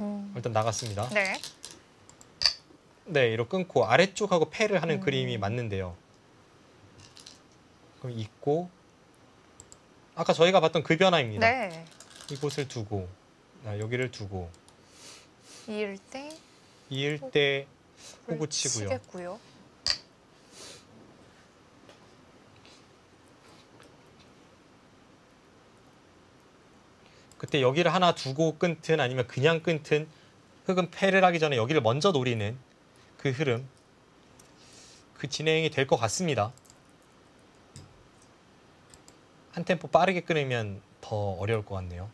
음. 일단 나갔습니다. 네. 네, 이로 끊고 아래쪽하고 패를 하는 음. 그림이 맞는데요. 그럼 있고 아까 저희가 봤던 그 변화입니다. 네. 이곳을 두고 아, 여기를 두고 이을 때 이을 때불 호구 치고요. 치겠고요. 그때 여기를 하나 두고 끊든 아니면 그냥 끊든 흑은 패를 하기 전에 여기를 먼저 노리는 그 흐름 그 진행이 될 것 같습니다. 한 템포 빠르게 끊으면 더 어려울 것 같네요.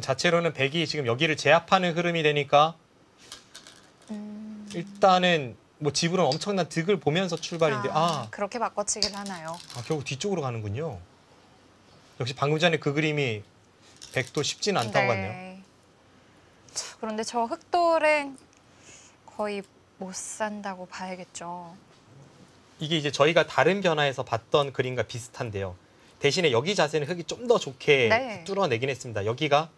자체로는 백이 지금 여기를 제압하는 흐름이 되니까 음. 일단은 뭐 지불은 엄청난 득을 보면서 출발인데 아, 그렇게 바꿔치기를 하나요? 아, 결국 뒤쪽으로 가는군요. 역시 방금 전에 그 그림이 백도 쉽지는 않다고 같네요. 자, 그런데 저 흑돌은 거의 못 산다고 봐야겠죠. 이게 이제 저희가 다른 변화에서 봤던 그림과 비슷한데요. 대신에 여기 자세는 흙이 좀 더 좋게 네. 뚫어내긴 했습니다. 여기가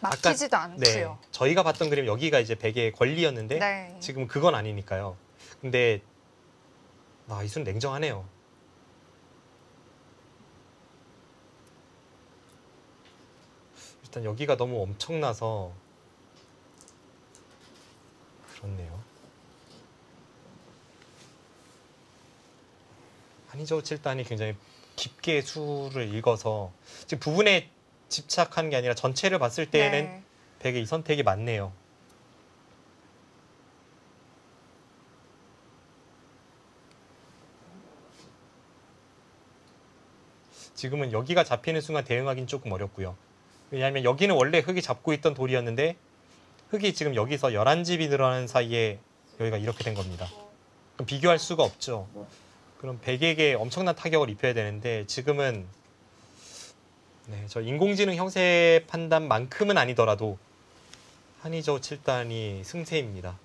막히지도 네, 않고요. 저희가 봤던 그림 여기가 이제 백의 권리였는데 네. 지금 그건 아니니까요. 근데 아, 이순 냉정하네요. 일단 여기가 너무 엄청나서 그렇네요. 한희조 칠단이 굉장히 깊게 수를 읽어서 지금 부분에 집착하는 게 아니라 전체를 봤을 때에는 네. 백의 이 선택이 맞네요. 지금은 여기가 잡히는 순간 대응하기는 조금 어렵고요. 왜냐하면 여기는 원래 흙이 잡고 있던 돌이었는데 흙이 지금 여기서 11집이 늘어나는 사이에 여기가 이렇게 된 겁니다. 그럼 비교할 수가 없죠. 그럼 백에게 엄청난 타격을 입혀야 되는데 지금은 네, 저 인공지능 형세 판단만큼은 아니더라도 한의저 7단이 승세입니다.